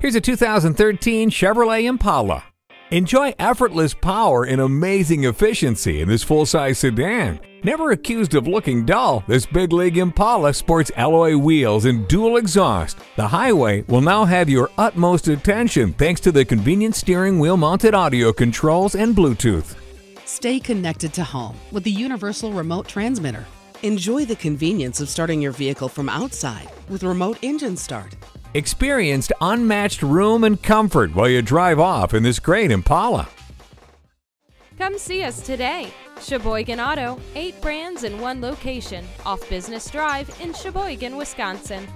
Here's a 2013 Chevrolet Impala. Enjoy effortless power and amazing efficiency in this full-size sedan. Never accused of looking dull, this big league Impala sports alloy wheels and dual exhaust. The highway will now have your utmost attention thanks to the convenient steering wheel mounted audio controls and Bluetooth. Stay connected to home with the universal remote transmitter. Enjoy the convenience of starting your vehicle from outside with remote engine start. Experienced unmatched room and comfort while you drive off in this great Impala. Come see us today. Sheboygan Auto, eight brands in one location, off Business Drive in Sheboygan, Wisconsin.